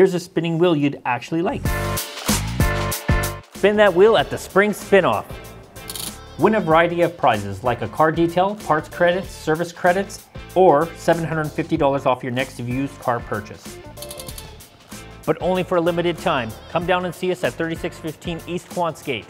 here's a spinning wheel you'd actually like. Spin that wheel at the Spring Spin-Off. Win a variety of prizes like a car detail, parts credits, service credits, or $750 off your next used car purchase. But only for a limited time. Come down and see us at 3615 East Quance Gate.